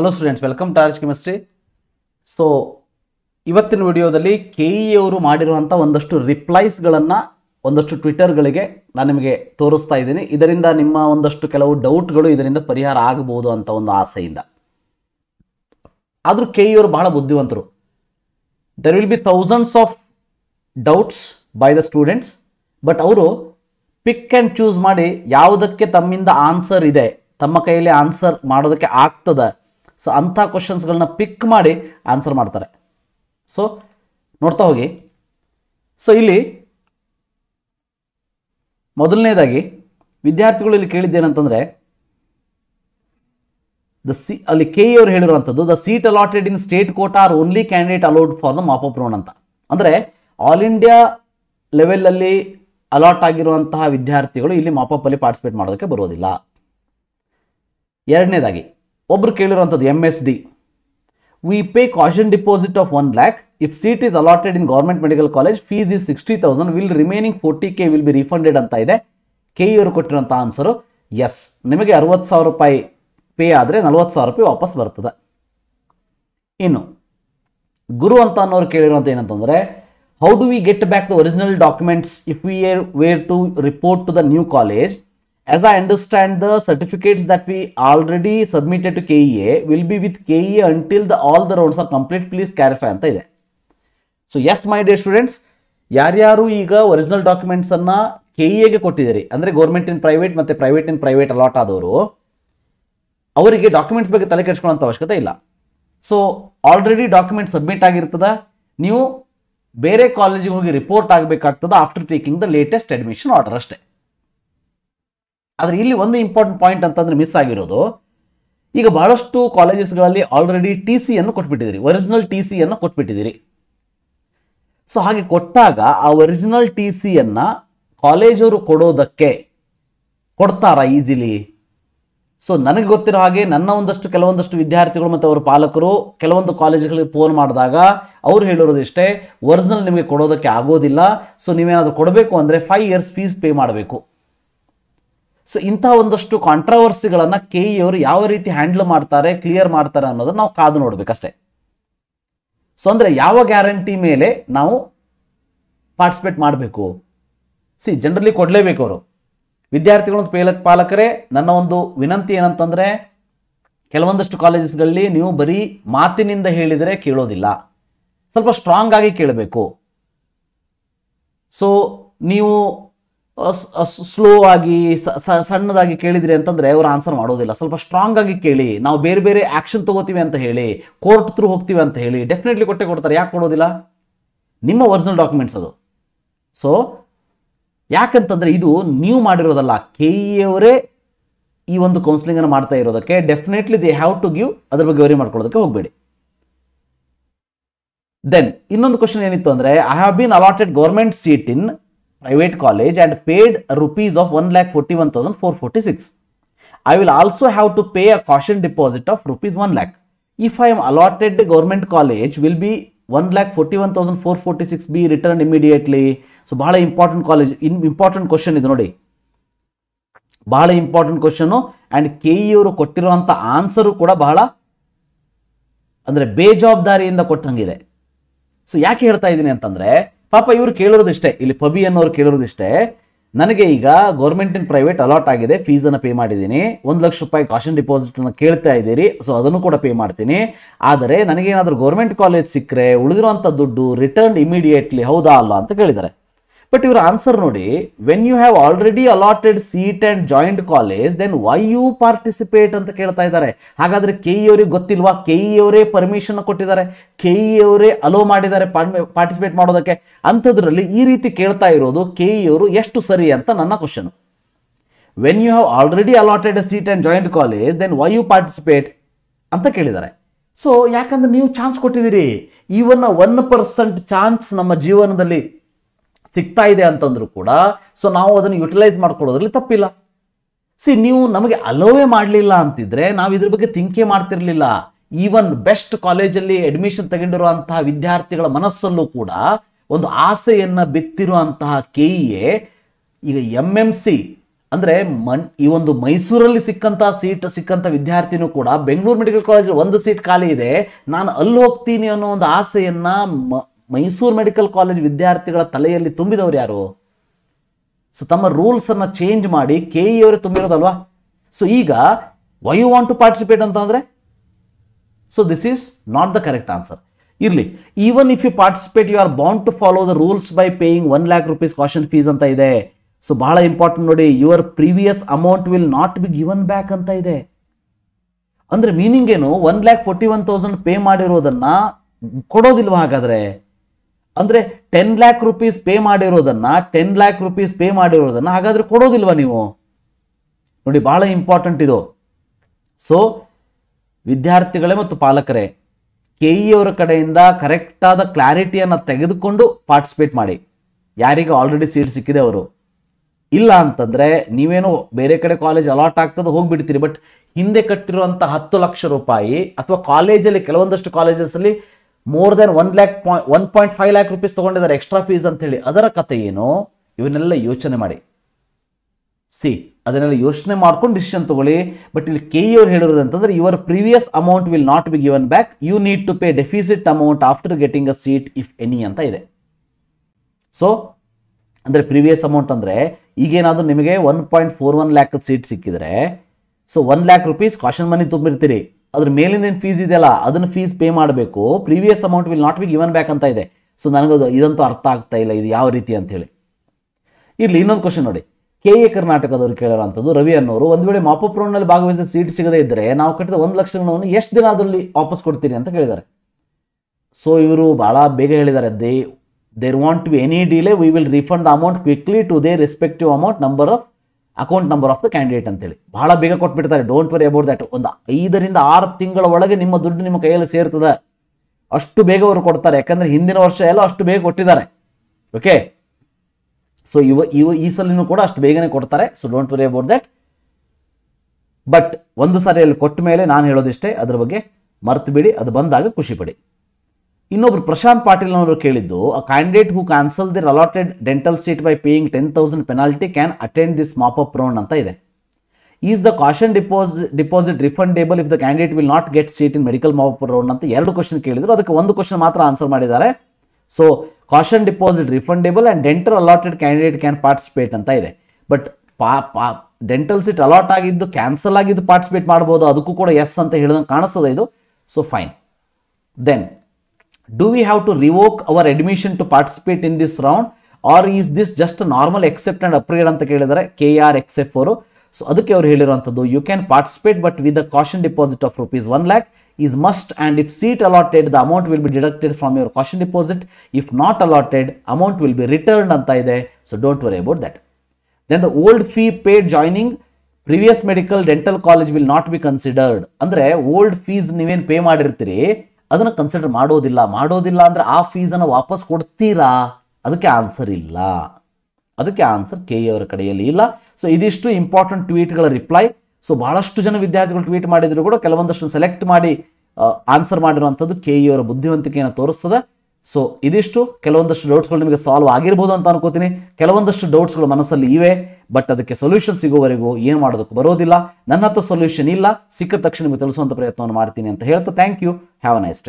Hello students welcome to Arch Chemistry so ಇವತ್ತಿನ ವಿಡಿಯೋದಲ್ಲಿ K E ಅವರು ಮಾಡಿರುವಂಥ ಒಂದಷ್ಟು ರಿಪ್ಲೈಸ್ಗಳನ್ನು ಒಂದಷ್ಟು ಟ್ವಿಟರ್ಗಳಿಗೆ ನಾನು ನಿಮಗೆ ತೋರಿಸ್ತಾ ಇದ್ದೀನಿ. ಇದರಿಂದ ನಿಮ್ಮ ಒಂದಷ್ಟು ಕೆಲವು ಡೌಟ್ಗಳು ಇದರಿಂದ ಪರಿಹಾರ ಆಗಬಹುದು ಅಂತ ಒಂದು ಆಸೆಯಿಂದ. ಆದರೂ ಕೆ ಇ ಅವರು ಬಹಳ ಬುದ್ಧಿವಂತರು. There will be thousands of doubts by the students but ಅವರು ಪಿಕ್ ಆ್ಯಂಡ್ ಚೂಸ್ ಮಾಡಿ ಯಾವುದಕ್ಕೆ ತಮ್ಮಿಂದ ಆನ್ಸರ್ ಇದೆ, ತಮ್ಮ ಕೈಯಲ್ಲಿ ಆನ್ಸರ್ ಮಾಡೋದಕ್ಕೆ ಆಗ್ತದ ಸೊ ಅಂಥ ಕ್ವಶನ್ಸ್ಗಳನ್ನ ಪಿಕ್ ಮಾಡಿ ಆನ್ಸರ್ ಮಾಡ್ತಾರೆ. ಸೊ ನೋಡ್ತಾ ಹೋಗಿ. ಸೊ ಇಲ್ಲಿ ಮೊದಲನೇದಾಗಿ ವಿದ್ಯಾರ್ಥಿಗಳು ಇಲ್ಲಿ ಕೇಳಿದ್ದೇನಂತಂದರೆ ದ ಸಿ ಅಲ್ಲಿ ಕೆ ಅವರು ಹೇಳಿರುವಂಥದ್ದು the seat allotted in state quota are only candidate allowed for the mop up round ಅಂತ ಅಂದರೆ ಆಲ್ ಇಂಡಿಯಾ ಲೆವೆಲಲ್ಲಿ ಅಲಾಟ್ ಆಗಿರುವಂತಹ ವಿದ್ಯಾರ್ಥಿಗಳು ಇಲ್ಲಿ ಮಾಪಪ್ ಅಲ್ಲಿ ಪಾರ್ಟಿಸಿಪೇಟ್ ಮಾಡೋದಕ್ಕೆ ಬರೋದಿಲ್ಲ. ಎರಡನೇದಾಗಿ ಒಬ್ರು ಕೇಳಿರುವಂಥದ್ದು M S D V pay caution deposit of one lakh if seat is allotted in government medical college fees is sixty thousand will remaining forty K will be refunded ಅಂತ ಇದೆ. K ಇವರು ಕೊಟ್ಟಿರೋಂಥ answer S ನಿಮಗೆ ಅರವತ್ತು ಸಾವಿರ ರೂಪಾಯಿ pay ಆದರೆ ನಲ್ವತ್ತು ಸಾವಿರ ರೂಪಾಯಿ ವಾಪಸ್ ಬರ್ತದೆ. ಇನ್ನು, ಗುರು ಅಂತ ಅನ್ನೋರು ಕೇಳಿರುವಂಥ ಏನಂತಂದರೆ how do we get back the original documents if we were to report to the new college the certificates that we already submitted to K E A will be with K E until the all the rounds are complete please clarify ಅಂತ ಇದೆ. So yes my dear students ಯಾರ್ಯಾರು ಈಗ original ಡಾಕ್ಯುಮೆಂಟ್ಸನ್ನು K ಎಗೆ ಕೊಟ್ಟಿದ್ದೀರಿ, ಅಂದರೆ government in private ಮತ್ತು private in private allot ಆದವರು, ಅವರಿಗೆ ಡಾಕ್ಯುಮೆಂಟ್ಸ್ ಬಗ್ಗೆ ತಲೆ ಕೆಡಿಸ್ಕೊಳ್ಳೋಂಥ ಅವಶ್ಯಕತೆ ಇಲ್ಲ. ಸೊ ಆಲ್ರೆಡಿ ಡಾಕ್ಯುಮೆಂಟ್ ಸಬ್ಮಿಟ್ ಆಗಿರ್ತದೆ, ನೀವು ಬೇರೆ ಕಾಲೇಜಿಗೆ ಹೋಗಿ report ಆಗಬೇಕಾಗ್ತದೆ after taking the latest admission order ಅಷ್ಟೇ. ಆದರೆ ಇಲ್ಲಿ ಒಂದು ಇಂಪಾರ್ಟೆಂಟ್ ಪಾಯಿಂಟ್ ಅಂತಂದ್ರೆ ಮಿಸ್ ಆಗಿರೋದು. ಈಗ ಬಹಳಷ್ಟು ಕಾಲೇಜಸ್ಗಳಲ್ಲಿ ಆಲ್ರೆಡಿ ಟಿ ಸಿಯನ್ನು ಕೊಟ್ಬಿಟ್ಟಿದ್ದೀರಿ. ಒರಿಜಿನಲ್ ಟಿ ಸಿಯನ್ನು ಕೊಟ್ಬಿಟ್ಟಿದ್ದೀರಿ. ಸೊ ಹಾಗೆ ಕೊಟ್ಟಾಗ ಆ ಒರಿಜಿನಲ್ ಟಿ ಸಿಯನ್ನು ಕಾಲೇಜವರು ಕೊಡೋದಕ್ಕೆ ಕೊಡ್ತಾರಾ ಈಸಿಲಿ ಸೊ ನನಗೆ ಗೊತ್ತಿರೋ ಹಾಗೆ ನನ್ನ ಒಂದಷ್ಟು ಕೆಲವೊಂದಷ್ಟು ವಿದ್ಯಾರ್ಥಿಗಳು ಮತ್ತು ಅವರ ಪಾಲಕರು ಕೆಲವೊಂದು ಕಾಲೇಜುಗಳಿಗೆ ಫೋನ್ ಮಾಡಿದಾಗ ಅವ್ರು ಹೇಳಿರೋದು ಇಷ್ಟೇ ಒರಿಜಿನಲ್ ನಿಮಗೆ ಕೊಡೋದಕ್ಕೆ ಆಗೋದಿಲ್ಲ. ಸೊ ನೀವೇನಾದರೂ ಕೊಡಬೇಕು ಅಂದರೆ ಫೈವ್ ಇಯರ್ಸ್ ಫೀಸ್ ಪೇ ಮಾಡಬೇಕು. ಸೊ ಇಂಥ ಒಂದಷ್ಟು ಕಾಂಟ್ರವರ್ಸಿಗಳನ್ನು ಕೆ ಇ ಅವರು ಯಾವ ರೀತಿ ಹ್ಯಾಂಡಲ್ ಮಾಡ್ತಾರೆ ಕ್ಲಿಯರ್ ಮಾಡ್ತಾರೆ ಅನ್ನೋದನ್ನು ನಾವು ಕಾದು ನೋಡಬೇಕಷ್ಟೇ. ಸೊ ಅಂದರೆ ಯಾವ ಗ್ಯಾರಂಟಿ ಮೇಲೆ ನಾವು ಪಾರ್ಟಿಸಿಪೇಟ್ ಮಾಡಬೇಕು? ಸಿ ಜನರಲಿ ಕೊಡಲೇಬೇಕು ಅವರು. ವಿದ್ಯಾರ್ಥಿಗಳು ಮತ್ತು ಪೇಲ ಪಾಲಕರೇ, ನನ್ನ ಒಂದು ವಿನಂತಿ ಏನಂತಂದರೆ, ಕೆಲವೊಂದಷ್ಟು ಕಾಲೇಜಸ್ಗಳಲ್ಲಿ ನೀವು ಬರೀ ಮಾತಿನಿಂದ ಹೇಳಿದರೆ ಕೇಳೋದಿಲ್ಲ. ಸ್ವಲ್ಪ ಸ್ಟ್ರಾಂಗ್ ಆಗಿ ಕೇಳಬೇಕು. ಸೊ ನೀವು ಸ್ಲೋ ಆಗಿ ಸಣ್ಣದಾಗಿ ಕೇಳಿದ್ರಿ ಅಂತಂದ್ರೆ ಅವ್ರು ಆನ್ಸರ್ ಮಾಡೋದಿಲ್ಲ. ಸ್ವಲ್ಪ ಸ್ಟ್ರಾಂಗ್ ಆಗಿ ಕೇಳಿ. ನಾವು ಬೇರೆ ಬೇರೆ ಆಕ್ಷನ್ ತಗೋತೀವಿ ಅಂತ ಹೇಳಿ ಕೋರ್ಟ್ ತ್ರೂ ಹೋಗ್ತೀವಿ ಅಂತ ಹೇಳಿ ಡೆಫಿನೆಟ್ಲಿ ಕೊಟ್ಟೆ ಕೊಡ್ತಾರೆ. ಯಾಕೆ ಕೊಡೋದಿಲ್ಲ? ನಿಮ್ಮ ಒರಿಜಿನಲ್ ಡಾಕ್ಯುಮೆಂಟ್ಸ್ ಅದು. ಸೊ ಯಾಕಂತಂದರೆ ಇದು ನೀವು ಮಾಡಿರೋದಲ್ಲ. ಕೆ ಇ ಅವರೇ ಈ ಒಂದು ಕೌನ್ಸಿಲಿಂಗನ್ನು ಮಾಡ್ತಾ ಇರೋದಕ್ಕೆ definitely they have to give ಅದ್ರ ಬಗ್ಗೆ ವರಿ ಮಾಡ್ಕೊಳ್ಳೋದಕ್ಕೆ ಹೋಗಬೇಡಿ. ದೆನ್ ಇನ್ನೊಂದು ಕ್ವಶನ್ ಏನಿತ್ತು ಅಂದ್ರೆ I have been allotted government seat in forty one thousand four forty six I will also have to pay a caution deposit of rupees one lakh if I am allotted government college will be one lakh forty one thousand four forty six be return immediately so ಬಹಳ important college important question ಇದು ನೋಡಿ. ಬಹಳ important question and K E ಅವರು ಕೊಟ್ಟಿರುವಂಥ answer ಕೂಡ ಬಹಳ ಅಂದರೆ ಬೇಜವಾಬ್ದಾರಿಯಿಂದ ಕೊಟ್ಟಂಗಿದೆ. So ಯಾಕೆ ಹೇಳ್ತಾ ಇದ್ದೀನಿ ಅಂತಂದ್ರೆ ಪಾಪ ಇವರು ಕೇಳಿರೋದಿಷ್ಟೇ, ಇಲ್ಲಿ ಪಬಿ ಅನ್ನೋರು ಕೇಳೋದಿಷ್ಟೇ ನನಗೆ ಈಗ ಗೌರ್ಮೆಂಟ್ ಇನ್ ಪ್ರೈವೇಟ್ ಅಲಾಟ್ ಆಗಿದೆ ಫೀಸನ್ನು ಪೇ ಮಾಡಿದ್ದೀನಿ, ಒಂದು ಲಕ್ಷ ರೂಪಾಯಿ ಕಾಷನ್ ಡಿಪಾಸಿಟನ್ನು ಕೇಳ್ತಾ ಇದ್ದೀರಿ ಸೊ ಅದನ್ನು ಕೂಡ ಪೇ ಮಾಡ್ತೀನಿ. ಆದರೆ ನನಗೇನಾದರೂ ಗೌರ್ಮೆಂಟ್ ಕಾಲೇಜ್ ಸಿಕ್ಕರೆ ಉಳಿದಿರುವಂಥ ದುಡ್ಡು ರಿಟರ್ನ್ ಇಮಿಡಿಯೇಟ್ಲಿ ಹೌದಾ ಅಲ್ಲ ಅಂತ ಕೇಳಿದ್ದಾರೆ. ಬಟ್ ಇವರ ಆನ್ಸರ್ ನೋಡಿ when you have already allotted seat and joint college then why you participate ಅಂತ ಕೇಳ್ತಾ ಇದ್ದಾರೆ. ಹಾಗಾದರೆ ಕೆ ಇ ಅವರಿಗೆ ಗೊತ್ತಿಲ್ವಾ? ಕೆ ಇ ಅವರೇ ಪರ್ಮಿಷನ್ ಕೊಟ್ಟಿದ್ದಾರೆ. ಕೆ ಇ ಅವರೇ ಅಲೋ ಮಾಡಿದ್ದಾರೆ ಪಾರ್ಟಿಸಿಪೇಟ್ ಮಾಡೋದಕ್ಕೆ. ಅಂಥದ್ರಲ್ಲಿ ಈ ರೀತಿ ಕೇಳ್ತಾ ಇರೋದು ಕೆ ಇ ಅವರು ಎಷ್ಟು ಸರಿ ಅಂತ ನನ್ನ question when you have already allotted seat and joint college then why you participate ಅಂತ ಕೇಳಿದ್ದಾರೆ. ಸೊ ಯಾಕಂದ್ರೆ ನೀವು ಚಾನ್ಸ್ ಕೊಟ್ಟಿದ್ದೀರಿ. ಈವನ್ ಒನ್ ಪರ್ಸೆಂಟ್ ಚಾನ್ಸ್ ನಮ್ಮ ಜೀವನದಲ್ಲಿ ಸಿಗ್ತಾ ಇದೆ ಅಂತಂದ್ರೂ ಕೂಡ ಸೊ ನಾವು ಅದನ್ನು ಯುಟಿಲೈಸ್ ಮಾಡ್ಕೊಳ್ಳೋದ್ರಲ್ಲಿ ತಪ್ಪಿಲ್ಲ. ಸಿ ನೀವು ನಮಗೆ ಅಲೋವೇ ಮಾಡಲಿಲ್ಲ ಅಂತಿದ್ರೆ ನಾವು ಇದ್ರ ಬಗ್ಗೆ ತಿಂಕೆ ಮಾಡ್ತಿರ್ಲಿಲ್ಲ. ಈವನ್ ಬೆಸ್ಟ್ ಕಾಲೇಜಲ್ಲಿ ಅಡ್ಮಿಷನ್ ತಗೊಂಡಿರುವಂತಹ ವಿದ್ಯಾರ್ಥಿಗಳ ಮನಸ್ಸಲ್ಲೂ ಕೂಡ ಒಂದು ಆಸೆಯನ್ನು ಬಿತ್ತಿರುವಂತಹ ಕೆ ಎ ಈಗ ಎಂ ಎಂ ಸಿ ಅಂದರೆ ಮನ್ ಈ ಒಂದು ಮೈಸೂರಲ್ಲಿ ಸಿಕ್ಕಂಥ ಸೀಟ್ ಸಿಕ್ಕಂಥ ವಿದ್ಯಾರ್ಥಿನೂ ಕೂಡ, ಬೆಂಗಳೂರು ಮೆಡಿಕಲ್ ಕಾಲೇಜ್ ಒಂದು ಸೀಟ್ ಖಾಲಿ ಇದೆ, ನಾನು ಅಲ್ಲಿ ಹೋಗ್ತೀನಿ ಅನ್ನೋ ಒಂದು ಆಸೆಯನ್ನು ಮ ಮೈಸೂರು ಮೆಡಿಕಲ್ ಕಾಲೇಜ್ ವಿದ್ಯಾರ್ಥಿಗಳ ತಲೆಯಲ್ಲಿ ತುಂಬಿದವರು ಯಾರು? ಸೊ ತಮ್ಮ ರೂಲ್ಸನ್ನು ಚೇಂಜ್ ಮಾಡಿ ಕೆ ಇ ಅವರೇ ತುಂಬಿರೋದಲ್ವಾ? ಸೊ ಈಗ why you want to participate ಅಂತ ಅಂದರೆ so this is not the correct answer ಇರಲಿ even if you participate you are bound to follow the rules by paying one lakh rupees caution fees ಅಂತ ಇದೆ. So ಬಹಳ important ನೋಡಿ your previous amount will not be given back ಅಂತ ಇದೆ. ಅಂದ್ರೆ meaning ಏನು? One lakh forty one thousand pay ಮಾಡಿರೋದನ್ನ ಕೊಡೋದಿಲ್ವಾ ಹಾಗಾದ್ರೆ? ಅಂದ್ರೆ ಟೆನ್ ಲ್ಯಾಕ್ ರುಪೀಸ್ ಪೇ ಮಾಡಿರೋದನ್ನು ಟೆನ್ ಲ್ಯಾಕ್ ರುಪೀಸ್ ಪೇ ಮಾಡಿರೋದನ್ನು ಹಾಗಾದರೆ ಕೊಡೋದಿಲ್ವಾ ನೀವು? ನೋಡಿ ಭಾಳ ಇಂಪಾರ್ಟೆಂಟ್ ಇದು. ಸೊ ವಿದ್ಯಾರ್ಥಿಗಳೇ ಮತ್ತು ಪಾಲಕರೇ ಕೆ ಇ ಅವರ ಕಡೆಯಿಂದ ಕರೆಕ್ಟಾದ ಕ್ಲಾರಿಟಿಯನ್ನು ತೆಗೆದುಕೊಂಡು ಪಾರ್ಟಿಸಿಪೇಟ್ ಮಾಡಿ. ಯಾರಿಗೆ ಆಲ್ರೆಡಿ ಸೀಟ್ ಸಿಕ್ಕಿದೆ ಅವರು. ಇಲ್ಲ ಅಂತಂದರೆ ನೀವೇನೋ ಬೇರೆ ಕಡೆ ಕಾಲೇಜ್ ಅಲಾಟ್ ಆಗ್ತದೆ ಹೋಗ್ಬಿಡ್ತೀರಿ ಬಟ್ ಹಿಂದೆ ಕಟ್ಟಿರುವಂಥ ಹತ್ತು ಲಕ್ಷ ರೂಪಾಯಿ ಅಥವಾ ಕಾಲೇಜಲ್ಲಿ ಕೆಲವೊಂದಷ್ಟು ಕಾಲೇಜಸಲ್ಲಿ more than one lakh point one point five lakh rupees ತೊಗೊಂಡಿದ್ದಾರೆ extra fees ಅಂತೇಳಿ. ಅದರ ಕತೆ ಏನು? ಇವನ್ನೆಲ್ಲ ಯೋಚನೆ ಮಾಡಿ. ಸಿ ಅದನ್ನೆಲ್ಲ ಯೋಚನೆ ಮಾಡ್ಕೊಂಡು ಡಿಸಿಷನ್ ತಗೊಳ್ಳಿ. ಬಟ್ ಇಲ್ಲಿ ಕೆ ಇ ಅವ್ರು ಹೇಳಿರೋದು ಅಂತಂದ್ರೆ your previous amount will not be given back you need to pay deficit amount after getting a seat if any ಅಂತ ಇದೆ. ಸೊ ಅಂದರೆ ಪ್ರೀವಿಯಸ್ ಅಮೌಂಟ್ ಅಂದರೆ, ಈಗೇನಾದರೂ ನಿಮಗೆ one point four one lakh seat ಸಿಕ್ಕಿದ್ರೆ so one lakh rupees caution money ತುಂಬಿರ್ತೀರಿ. ಅದ್ರ ಮೇಲಿನ fees ಇದೆಯಲ್ಲ, ಅದನ್ನು ಫೀಸ್ ಪೇ ಮಾಡಬೇಕು. Previous amount will not be given back ಅಂತ ಇದೆ. ಸೊ ನನಗದು ಇದಂತೂ ಅರ್ಥ ಆಗ್ತಾ ಇಲ್ಲ, ಇದು ಯಾವ ರೀತಿ ಅಂಥೇಳಿ ಇರಲಿ, ಇನ್ನೊಂದು ಕ್ವಶನ್ ನೋಡಿ. ಕೆ ಎ ಕರ್ನಾಟಕದವರು ಕೇಳೋರಂಥದ್ದು ರವಿ ಅನ್ನೋರು, ಒಂದು ವೇಳೆ ಮಾಪಪ್ ರೌಂಡ್ನಲ್ಲಿ ಭಾಗವಹಿಸಿದ ಸೀಟ್ ಸಿಗದೇ ಇದ್ದರೆ ನಾವು ಕಟ್ಟಿದ ಒಂದು ಲಕ್ಷ ಹಣವನ್ನು ಎಷ್ಟು ದಿನ ಅದರಲ್ಲಿ ವಾಪಸ್ ಕೊಡ್ತೀರಿ ಅಂತ ಕೇಳಿದ್ದಾರೆ. ಸೊ ಇವರು ಭಾಳ ಬೇಗ ಹೇಳಿದ್ದಾರೆ they there want to any delay we will refund the amount quickly to their respective amount number of account number of the candidate ಅಂತೇಳಿ. ಭಾಳ ಬೇಗ ಕೊಟ್ಬಿಡ್ತಾರೆ. ಡೋಂಟ್ ವರಿ ಅಬೌಟ್ ದಟ್ ಒಂದು ಐದರಿಂದ ಆರು ತಿಂಗಳ ಒಳಗೆ ನಿಮ್ಮ ದುಡ್ಡು ನಿಮ್ಮ ಕೈಯಲ್ಲಿ ಸೇರ್ತದೆ. ಅಷ್ಟು ಬೇಗ ಅವರು ಕೊಡ್ತಾರೆ. ಯಾಕಂದ್ರೆ ಹಿಂದಿನ ವರ್ಷ ಎಲ್ಲ ಅಷ್ಟು ಬೇಗ ಕೊಟ್ಟಿದ್ದಾರೆ. ಓಕೆ ಸೊ ಇವ ಇವ ಈ ಸಲಿನೂ ಕೂಡ ಅಷ್ಟು ಬೇಗನೆ ಕೊಡ್ತಾರೆ. So don't worry about that but ಒಂದು ಸಾರಿ ಅಲ್ಲಿ ಕೊಟ್ಟ ಮೇಲೆ ನಾನು ಹೇಳೋದಿಷ್ಟೇ. ಅದ್ರ ಬಗ್ಗೆ ಮರ್ತು ಬಿಡಿ. ಅದು ಬಂದಾಗ ಖುಷಿ ಪಡಿ. ಇನ್ನೊಬ್ರು ಪ್ರಶಾಂತ್ ಪಾಟೀಲ್ ಅವರು ಕೇಳಿದ್ದು a candidate who cancel their allotted dental seat by paying ten thousand penalty can attend this mop up round ಅಂತ ಇದೆ. Is the caution deposit deposit refundable if the candidate will not get seat in medical mop up round ಅಂತ ಎರಡು question ಕೇಳಿದ್ರು. ಅದಕ್ಕೆ ಒಂದು question ಮಾತ್ರ answer ಮಾಡಿದ್ದಾರೆ. So caution deposit refundable and dental allotted candidate can participate ಅಂತ ಇದೆ. But ಪಾ ಪಾ ಡೆಂಟಲ್ ಸೀಟ್ ಅಲಾಟ್ ಆಗಿದ್ದು ಕ್ಯಾನ್ಸಲ್ ಆಗಿದ್ದು ಪಾರ್ಟಿಸಿಪೇಟ್ ಮಾಡ್ಬೋದು, ಅದಕ್ಕೂ ಕೂಡ ಎಸ್ ಅಂತ ಹೇಳಿದಂಗೆ ಕಾಣಿಸ್ತದೆ ಇದು. So fine then do we have to revoke our admission to participate in this round? Or is this just a normal accept and upgrade ಅಂತ ಕೇಳಿದರೆ ಕೆ ಆರ್ ಎಕ್ಸ್ ಎಫ್ ಅವರು ಸೊ ಅದಕ್ಕೆ ಅವ್ರು ಹೇಳಿರುವಂಥದ್ದು you can participate but with the caution deposit of rupees one lakh is must and if seat allotted the amount will be deducted from your caution deposit if not allotted amount will be return ಅಂತ ಇದೆ. So don't worry about that then the old fee paid joining previous medical dental college will not be considered ಅಂದರೆ old fees ನೀವೇನು pay ಮಾಡಿರ್ತೀರಿ? ಅದನ್ನು consider ಮಾಡೋದಿಲ್ಲ. ಮಾಡೋದಿಲ್ಲ ಅಂದರೆ ಆ ಫೀಸನ್ನು ವಾಪಸ್ ಕೊಡ್ತೀರಾ? ಅದಕ್ಕೆ ಆನ್ಸರ್ ಇಲ್ಲ. ಅದಕ್ಕೆ ಆನ್ಸರ್ ಕೆ ಅವರ ಕಡೆಯಲ್ಲಿ ಇಲ್ಲ. ಸೊ ಇದಿಷ್ಟು ಇಂಪಾರ್ಟೆಂಟ್ ಟ್ವೀಟ್ಗಳ ರಿಪ್ಲೈ ಸೊ ಭಾಳಷ್ಟು ಜನ ವಿದ್ಯಾರ್ಥಿಗಳು ಟ್ವೀಟ್ ಮಾಡಿದ್ರು ಕೂಡ ಕೆಲವೊಂದಷ್ಟು ಸೆಲೆಕ್ಟ್ ಮಾಡಿ ಆನ್ಸರ್ ಮಾಡಿರುವಂಥದ್ದು ಕೆ ಅವರ ಬುದ್ಧಿವಂತಿಕೆಯನ್ನು ತೋರಿಸ್ತದೆ. ಸೊ ಇದಿಷ್ಟು. ಕೆಲವೊಂದಷ್ಟು ಡೌಟ್ಸ್ಗಳು ನಿಮಗೆ ಸಾಲ್ವ್ ಆಗಿರ್ಬೋದು ಅಂತ ಅನ್ಕೋತೀನಿ. ಕೆಲವೊಂದಷ್ಟು ಡೌಟ್ಸ್ಗಳು ಮನಸ್ಸಲ್ಲಿ ಇವೆ ಬಟ್ ಅದಕ್ಕೆ ಸೊಲ್ಯೂಷನ್ ಸಿಗೋವರೆಗೂ ಏನು ಮಾಡೋದಕ್ಕೆ ಬರೋದಿಲ್ಲ. ನನ್ನ ಹತ್ರ ಸೊಲ್ಯೂಷನ್ ಇಲ್ಲ. ಸಿಕ್ಕ ತಕ್ಷಣ ನಿಮಗೆ ತಿಳಿಸುವಂಥ ಪ್ರಯತ್ನವನ್ನು ಮಾಡ್ತೀನಿ ಅಂತ ಹೇಳ್ತಾ thank you have a nice